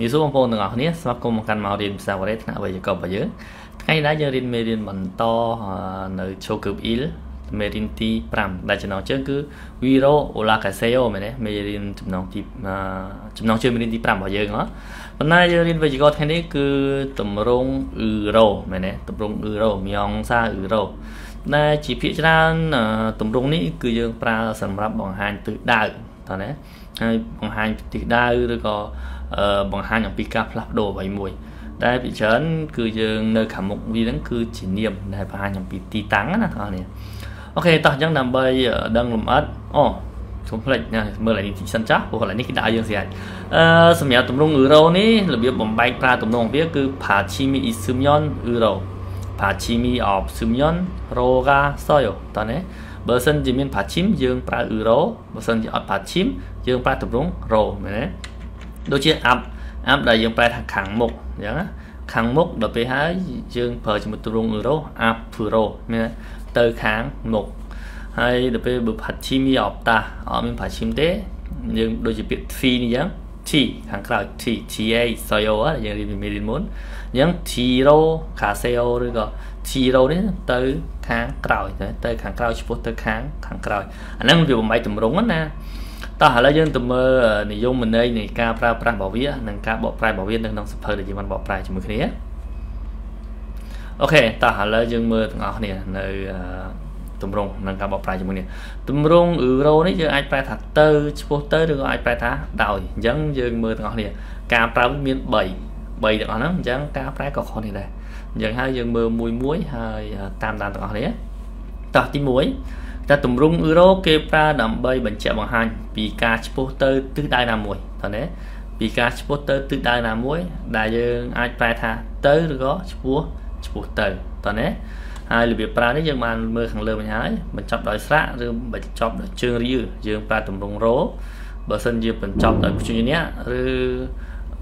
យសួរបងប្អូនទាំងអស់គ្នាស្វាគមន៍មកកាន់មករៀនភាសាកូរ៉េថ្នាក់វេយ្យាករណ៍របស់យើងថ្ងៃនេះយើងរៀនមេរៀនបន្តនៅ Chokup Il មេរៀនទី5ដែលចំណងជើងគឺ Viro Olakaseo មែនទេមេរៀនចំណងទីចំណងជើងមេរៀនទី5របស់យើងហ៎ប៉ុន្តែយើងរៀនវេយ្យាករណ៍ថ្ងៃនេះគឺតម្រង Euro មែនទេតម្រង Euro មីអងសា Euro ដែលជាភាគច្រើនតម្រងនេះគឺយើងប្រើសម្រាប់បង្ហាញទិសដៅតើណាហើយបង្ហាញទិសដៅឬក៏ បង្ហាញអំពីការផ្លាស់ប្ដូរអ្វីមួយ តែពីច្រើនគឺយើងនៅខាងមុខវាហ្នឹងគឺជានាមដែលបង្ហាញអំពីទីតាំងណាបងប្អូនអូខេតោះអញ្ចឹងដើម្បីដឹងលម្អិតអូខ្ញុំភ្លេចណាមើលឡើងនេះតិចសិនចាស់ព្រោះកន្លែងនេះគេដាក់យើងស្រាប់អឺសម្រាប់ទម្រង់ euro នេះរបៀបបំបែកប្រើទម្រង់វាគឺ Pachimi Isumyon euro Pachimi of Sumyon Roga Soyo តើណាបើសិនជាមាន Pachim យើងប្រើ euro បើសិនជាអត់ Pachim យើងប្រើទម្រង់ ro មែនទេ ដូចជា up up ដែលយើងប្រែថាខាងមុខអញ្ចឹងណាខាងមុខដល់ពេលហើយយើងប្រើជាមួយទម្រង់ euro up euro មានទៅខាងមុខហើយដល់ពេលបើផាត់ឈីមីអបតាអត់មានផាត់ឈីមទេយើងដូចជាពាក្យ three នេះអញ្ចឹង T ខាងក្រោយ T TA soyo យើងរៀនពីមេរៀនមុនអញ្ចឹង tiro caseo ឬក៏ tiro នេះទៅខាងក្រោយទៅខាងក្រោយឆ្ពោះទៅខាងខាងក្រោយអាហ្នឹងវាបំបីតម្រងណា តោះឥឡូវយើងទៅមើលនិយមន័យនៃការប្រើប្រាស់របស់វានិងការបកប្រែរបស់វានៅក្នុងសភៅដែលយើងបានបកប្រែជាមួយគ្នាអូខេតោះឥឡូវយើងមើលទាំងអស់គ្នានៅទម្រង់នឹងការបកប្រែជាមួយនេះទម្រង់ euro នេះយើងអាចប្រែថាទៅឆ្ពោះទៅឬក៏អាចប្រែថាដោយអញ្ចឹងយើងមើលទាំងអស់គ្នាការប្រើមាន3 3ទាំងអស់ហ្នឹងអញ្ចឹងការប្រែក៏ខុសនេះដែរអញ្ចឹងហើយយើងមើលមួយមួយហើយតាមតាមទាំងអស់គ្នាតោះទី1 តែទម្រង់ euro គេប្រើដើម្បីបញ្ជាក់បង្ហាញ ពីការឆ្ពោះទៅទិសដៅណាមួយតើណាពីការឆ្ពោះទៅទិសដៅណាមួយ ដែលយើងអាចប្រែថាទៅឬក៏ឆ្ពោះឆ្ពោះទៅតើណាហើយរបៀបប្រើនេះយើងបានមើលខាងលើវិញហើយបញ្ចប់ដោយស្រៈឬបញ្ចប់ដោយជើងរាវយើងប្រើទម្រង់រោបើសិនជាបញ្ចប់ដោយព្យញ្ជនៈឬ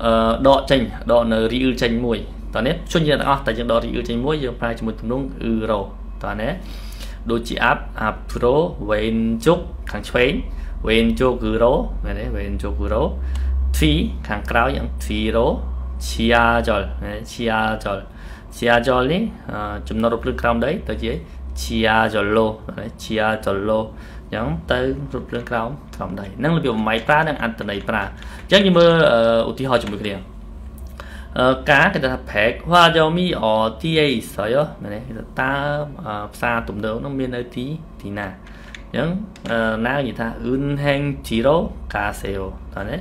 អឺដកចេញដកនៅរាវចេញមួយតើនេះព្យញ្ជនៈទាំងអស់តែយើងដករាវចេញមួយយើងប្រើជាមួយទម្រង់អ៊ឺរោតើណា ដូចជា app app pro វេនជុកខាងឆ្វេងវេនជុកគឺរោមែនទេវេនជុកគឺរោ T ខាងក្រោយយ៉ាង T រោ chia ចល chia ចល chia ចលនេះចំណុចរូបភ្លើងក្រោមដីទៅជា chia ចលូ chia ចលូអញ្ចឹងទៅរូបភ្លើងក្រោមក្រោមដីនឹងរបៀបបំបីប្រើនិងអត្ថន័យប្រើអញ្ចឹងយើងមើលឧទាហរណ៍ជាមួយគ្នា ការគេថា pack ហួរយកមីអទីអីស្អីមែនទេគេថាតើផ្សារទំនើបនោះមាននៅទីទីណាអញ្ចឹងណានិយាយថា unheng jiro kaseo តើណា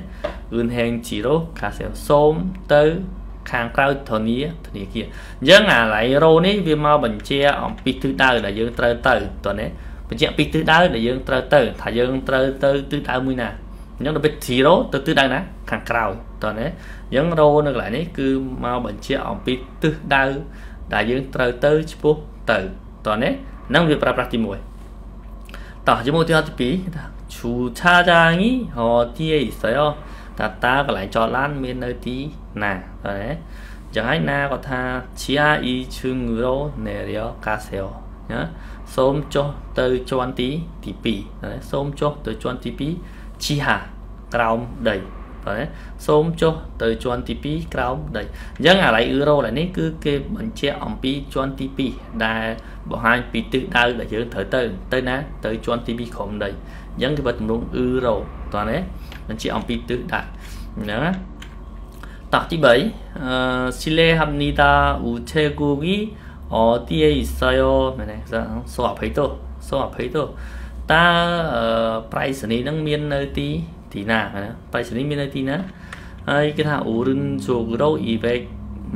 unheng jiro kaseo សូមទៅខាងក្រៅធនាធនាគារអញ្ចឹងអាឡៃរ៉ូនេះវាមកបញ្ជាអំពីទិសដៅដែលយើងត្រូវទៅតើណាបញ្ជាក់ពីទិសដៅដែលយើងត្រូវទៅថាយើងត្រូវទៅទិសដៅមួយណាអញ្ចឹងដល់ពេល0ទៅទិសដៅណា ខាងក្រៅតើណាអញ្ចឹងរោនៅកន្លែងនេះគឺមកបញ្ជាក់អំពីទិសដៅដែលយើងត្រូវទៅឆ្ពោះទៅតើណានឹងវាប្រើប្រាស់ទី1តោះជាមួយទីទី2ថាឈូឆាចាងីហោទីអីស្អីអូតាតាកន្លែងចតឡានមាននៅទីណាតើណាចឹងហើយណាគាត់ថាជាអ៊ីឈឹងរោនេរីយកាសេអូណាសូមចុះទៅជាន់ទីទី2ណាសូមចុះទៅជាន់ទី2ជីហាក្រោមដី បាទសូមចុះទៅជាន់ទី2ក្រោមដីអញ្ចឹងអាឡៃអ៊ឺរ៉ូឡើយនេះគឺគេបញ្ជាក់អំពីជាន់ទី2ដែលបង្ហាញពីទិសដៅដែលយើងត្រូវទៅទៅណាទៅជាន់ទី2ក្រោមដីអញ្ចឹងគេបើទម្រង់អ៊ឺរ៉ូតោះណាបញ្ជាក់អំពីទិសដៅហ្នឹងណាតោះទី3ស៊ីលេហាប់នីតាអ៊ូឆេគូគីអូទីអេអ៊ីសាយោមែនទេសូអភ័យទោសូអភ័យទោតើប្រៃសនីនឹងមាននៅទី ទីណាណាបៃសនីមាននៅទីណាហើយគេថាអូរិនជូក្រូអ៊ីវេក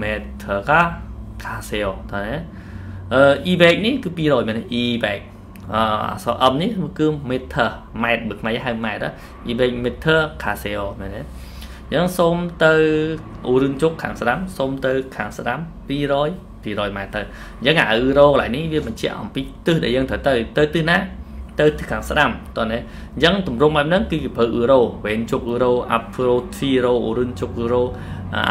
មេតកាកាសេអូតើអឺអ៊ីវេកនេះគឺ200មែនអ៊ីវេកអអសអមនេះគឺ meter ម៉ែត្របើខ្មែរហៅម៉ែត្រអ៊ីវេក meter កាសេអូមែនទេអញ្ចឹងសូមទៅអូរិនជុកខាងស្ដាំសូមទៅខាងស្ដាំ200 200ម៉ែត្រទៅអញ្ចឹងអាអឺរ៉ូកន្លែងនេះវាបញ្ជាក់អំពីទិសដែលយើងត្រូវទៅទៅទិសណា ទៅទិសខាងស្ដាំតោះណាអញ្ចឹងទម្រង់បែបហ្នឹងគឺគេប្រើអ៊ឺរ៉ូវេនជុកអ៊ឺរ៉ូអាប់រ៉ូធីរ៉ូអូរឹងជុកអ៊ឺរ៉ូ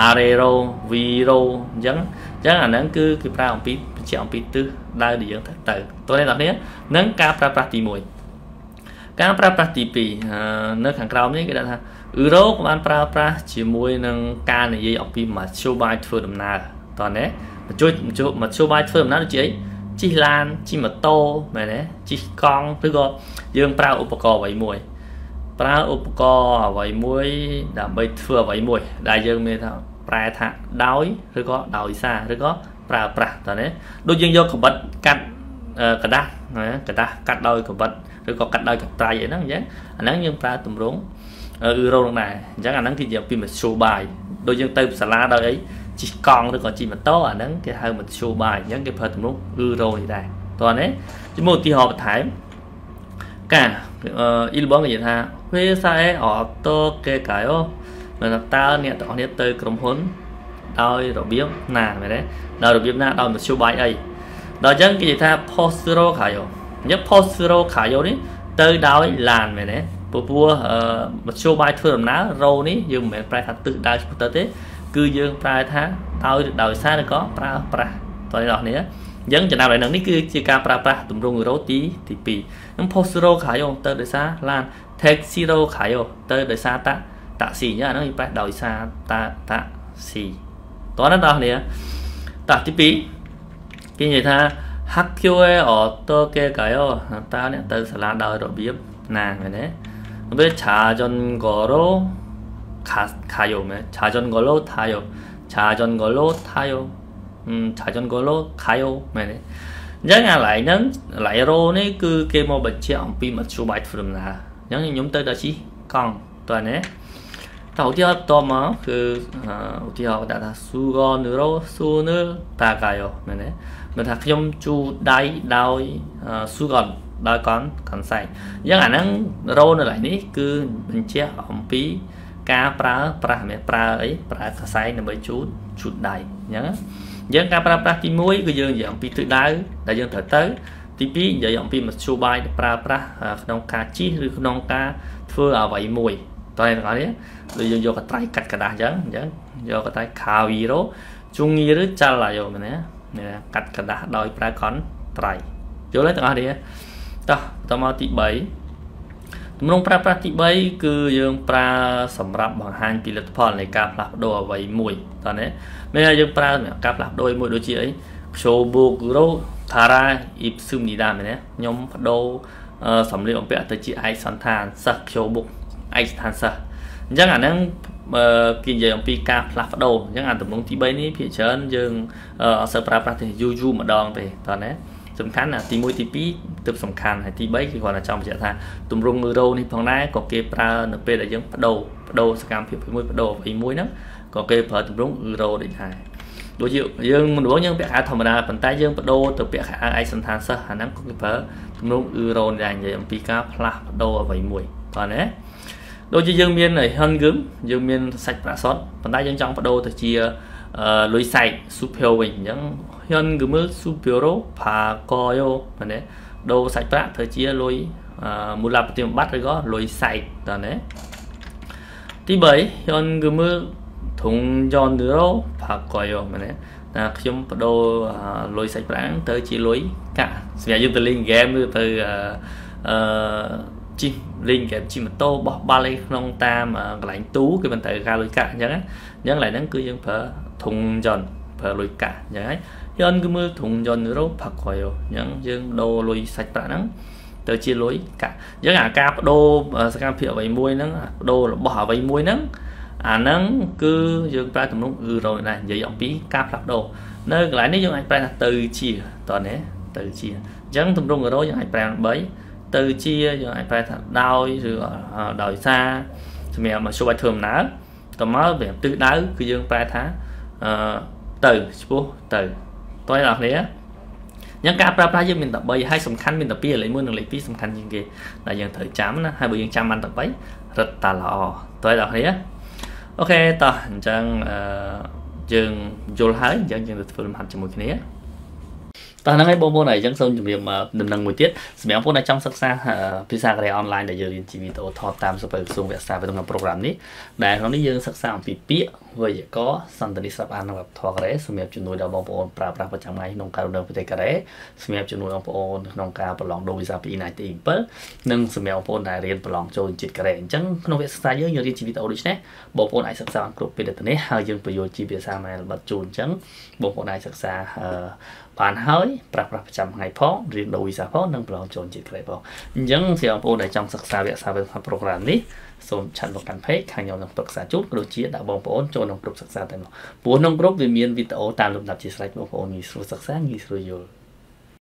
អារ៉េរ៉ូវីរ៉ូអញ្ចឹងអញ្ចឹងអាហ្នឹងគឺគេប្រើអំពីបញ្ជាក់អំពីទិសដៅដែលយើងត្រូវទៅតោះនេះបងប្អូននឹងការប្រើប្រាស់ទី1ការប្រើប្រាស់ទី2នៅខាងក្រោមនេះគេដាក់ថា euro ក៏បានប្រើប្រាស់ជាមួយនឹងការនិយាយអំពីមធ្យោបាយធ្វើដំណើរតោះណាជួយមធ្យោបាយធ្វើដំណើរដូចជាអី ជិះឡានជិះម៉ូតូមែនទេជិះកង់ឬក៏យើងប្រើឧបករណ៍អ្វីមួយប្រើឧបករណ៍អ្វីមួយដើម្បីធ្វើអ្វីមួយដែលយើងមានថាប្រែថាដោយឬក៏ដោយសារឬក៏ប្រើប្រាស់តើណាដូចយើងយកកបិតកាត់กระดาษกระดาษកាត់ដោយកបិតឬក៏កាត់ដោយកត្រៃអីហ្នឹងអញ្ចឹងអាហ្នឹងយើងប្រើទម្រង់អឺរោងដែរអញ្ចឹងអាហ្នឹងគឺជាពីមធ្យោបាយដូចយើងទៅសាលាដោយអី ជិះកង់ឬក៏ជិះម៉ូតូអាហ្នឹងគេហៅមធ្យោបាយអញ្ចឹងគេប្រើទំនុកឬរយដែរតោះណាជាមួយឧទាហរណ៍បន្ថែមការអ៊ីលបងនិយាយថាវេសាអេអតូគេកាយោមែនតើអ្នកទាំងអស់គ្នាទៅក្រុមហ៊ុនដោយរបៀបណាមែនទេដោយរបៀបណាដោយមធ្យោបាយអីដល់អញ្ចឹងគេនិយាយថា post zero កាយោអញ្ចឹង post zero កាយោនេះទៅដោយឡានមែនទេព្រោះមធ្យោបាយធ្វើដំណើររោនេះយើងមិនមែនប្រែថាទិសដៅឆ្ពោះទៅទេ គឺយើងប្រើថាដោយដោយសារឬក៏ប្រើប្រាស់បងប្អូនអញ្ចឹងចំណាប់ដល់នេះគឺជាការប្រើប្រាស់ទម្រង់ euro ទីទី2នឹង post zero ខាយោទៅដោយសារឡាន take zero ខាយោទៅដោយសារតាតាក់ស៊ីអញ្ចឹងអានោះវាប្រែដោយសារតាតាក់ស៊ីតោះណាបងប្អូនតាទី2គេនិយាយថា Hakkyoe auto ke kayo តានេះទៅសាលាដោយរបៀបណាមែនទេពេលឆាជនក៏រោ 가, 가요 자전거로 타요 자전거로 타요 음 자전거로 가요 មែនទេអញ្ចឹងអាឡៃហ្នឹងឡៃរោនេះគឺគេមកបញ្ជាក់អំពីមធ្យោបាយធ្វើដំណើរអញ្ចឹងខ្ញុំទៅដល់ជិះកង់តើណាតឧទាហរណ៍តមកគឺឧទាហរណ៍ដាក់ថា 수건으로 손을 닦아요 មែនទេមិនថាខ្ញុំជូរដៃដោយ sugon ដោយកន់កន្សែងអញ្ចឹងអាហ្នឹងរោនៅឡើយនេះគឺបញ្ជាក់អំពី ការប្រើប្រាស់មិនប្រើអីប្រើកសែងដើម្បីជូតជូតដៃអញ្ចឹងយើងការប្រើប្រាស់ទី1គឺយើងនិយាយអំពីទិសដៅដែលយើងត្រូវទៅទី2និយាយអំពីមធ្យោបាយប្រើប្រាស់ក្នុងការជិះឬក្នុងការធ្វើអ្វីមួយតើអ្នកនរនេះដូចយើងយកកត្រៃកាត់กระดาษអញ្ចឹងអញ្ចឹងយកកត្រៃខាវីរ៉ូជុងងីឬចាល់ឡាយោមែនទេកាត់กระดาษដោយប្រើកនត្រៃយល់ទេទាំងអស់គ្នាតោះបន្តមកទី3ទ ម្រង់ប្រើប្រាស់ទី3គឺយើងប្រើសម្រាប់បង្ហាញពីលទ្ធផលនៃការផ្លាស់ប្ដូរអ្វីមួយតើណាមានយើងប្រើសម្រាប់ការផ្លាស់ប្ដូរមួយដូចជាអី Shobukuro Tara Ipsumnida មែនទេខ្ញុំបដូរសម្លៀកបំពាក់ទៅជាឯកសន្តានសិស្ស Shobuk ឯកស្ថានសិស្សអញ្ចឹងអាហ្នឹងគេនិយាយអំពីការផ្លាស់ប្ដូរអញ្ចឹងអាដំណងទី3នេះភាគច្រើនយើងអត់សូវប្រើប្រាស់ទេយូរយូរម្ដងទេតើណា សំខាន់ណាទី1ទី2ទើបសំខាន់ហើយទី3គឺគាត់តែចង់បញ្ជាក់ថាទម្រង់ឺរ៉ូនេះផងដែរក៏គេប្រើនៅពេលដែលយើងបដូរបដូរសកម្មភាពមួយបដូរអ្វីមួយហ្នឹងក៏គេប្រើទម្រង់ឺរ៉ូដូចដែរដូចជាយើងមិនដឹងយើងពាក់ខោធម្មតាប៉ុន្តែយើងបដូរទៅពាក់ខោឯកសន្តានសិស្សអាហ្នឹងក៏គេប្រើទម្រង់ឺរ៉ូដែរនិយាយអំពីការផ្លាស់ប្ដូរអ្វីមួយបាទណាដូចជាយើងមានហឹងគឹមយើងមានសាច់ប្រាក់សុតប៉ុន្តែយើងចង់បដូរទៅជា លុយសែក super វិញអញ្ចឹងហ៊ុនគឺមើល super ផាកយោមែនទេដូរសាច់ប្រាក់ធ្វើជាលុយមូលប្រតិបត្តិឬក៏លុយសែកតើណាទី3ហ៊ុនគឺមើលធុងយ៉នឌឺរ៉ូផាកយោមែនទេតែខ្ញុំបដូរលុយសាច់ប្រាក់ទៅជាលុយកាក់សម្រាប់យើងទៅលេងហ្គេមឬទៅអឺជិះ លេងហ្គេមជិះម៉ូតូបោះបាល់ឯក្នុងតាមកន្លែងទូគឺមិនត្រូវការលុយកាក់អញ្ចឹងអញ្ចឹងកន្លែងហ្នឹងគឺយើងប្រើធុងយន្តប្រើលុយកាក់អញ្ចឹងហើយយន្តគឺមើលធុងយន្តរោផាក់ក្រោយអញ្ចឹងយើងដូរលុយសាច់ប្រាក់ហ្នឹងទៅជាលុយកាក់អញ្ចឹងអាការបដូរសកម្មភាពអ្វីមួយហ្នឹងបដូររបស់អ្វីមួយហ្នឹងអាហ្នឹងគឺយើងប្រើទំនុកគឺរយដែរនិយាយអំពីការផ្លាស់ប្ដូរនៅកន្លែងនេះយើងអាចប្រែថាទៅជាតើណាទៅជាអញ្ចឹងទម្រង់រយយើងអាចប្រែ3 ទៅជាយើងអាចប្រែថាដោយឬដោយសារសម្រាប់មកជួយឲ្យធ្វើដំណើរតមកវាទិសដៅគឺយើងប្រែថាអឺទៅឈ្មោះទៅតើអ្នកគ្នាអញ្ចឹងការប្រើប្រាស់យើងមានតែ3ហើយសំខាន់មានតែ2លេខ1និងលេខ2សំខាន់ជាងគេដែលយើងត្រូវចាំណាហើយបើយើងចាំបានតែ3រឹតតាល្អតើអ្នកគ្នាអូខេតោះអញ្ចឹងអឺយើងយល់ហើយអញ្ចឹងយើងទៅធ្វើលំហាត់ជាមួយគ្នា តោះហ្នឹងហើយបងប្អូនហើយអញ្ចឹងសូមជម្រាបដំណឹងមួយទៀតសម្រាប់បងប្អូនដែលចង់សិក្សាភាសាកូរ៉េអនឡាញដែលយើងរៀនជាវីដេអូថតតាមសភៅក្រសួងវិទ្យាសាស្ត្រក្នុងប្រូក្រាមនេះដែលក្នុងនេះយើងសិក្សាអំពីពាក្យវេយ្យាករណ៍សន្តានិស្រាប់អាននៅវប្បធម៌កូរ៉េសម្រាប់ជំនួយដល់បងប្អូនប្រើប្រាស់ប្រចាំថ្ងៃក្នុងការរស់នៅប្រទេសកូរ៉េសម្រាប់ជំនួយបងប្អូនក្នុងការប្រឡងដូវីសាពីណៃទី7និងសម្រាប់បងប្អូនដែលរៀនប្រឡងចូលជាតិកូរ៉េអញ្ចឹងក្នុងវិទ្យាសាស្ត្រយើងយើងរៀនជាវីដេអូដូចនេះបងប្អូនអាចសិក្សាបានគ្រប់ពេលទៅនេះហើយយើងបញ្យល់ជាភាសាម៉ែលបတ်ជូនអញ្ចឹងបងប្អូនអាចសិក្សាបានហើយប្រាស់ប្រាស់ប្រចាំថ្ងៃផងរៀនដូវីសាផងនិងប្រឡងចូលជាតិកូរ៉េផងអញ្ចឹងសម្រាប់បងប្អូនដែលចង់សិក្សាវិទ្យាសាស្ត្រវិទ្យាប្រូក្រាមនេះសូមឆាត់មកកាន់ page ខាងខ្ញុំនឹងប្រឹក្សាជូនក៏ដូចជាដាក់បងប្អូនចូលក្នុងក្រុមសិក្សាតែនោះព្រោះក្នុងក្រុមវាមានវីដេអូតាមលំដាប់ជាស្រេចបងប្អូនងាយស្រួលសិក្សាងាយស្រួលយល់